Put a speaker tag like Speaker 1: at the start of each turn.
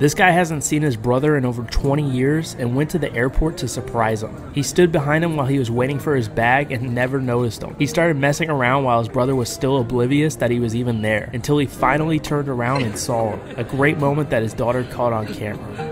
Speaker 1: This guy hasn't seen his brother in over 20 years and went to the airport to surprise him. He stood behind him while he was waiting for his bag and never noticed him. He started messing around while his brother was still oblivious that he was even there until he finally turned around and saw him. A great moment that his daughter caught on camera.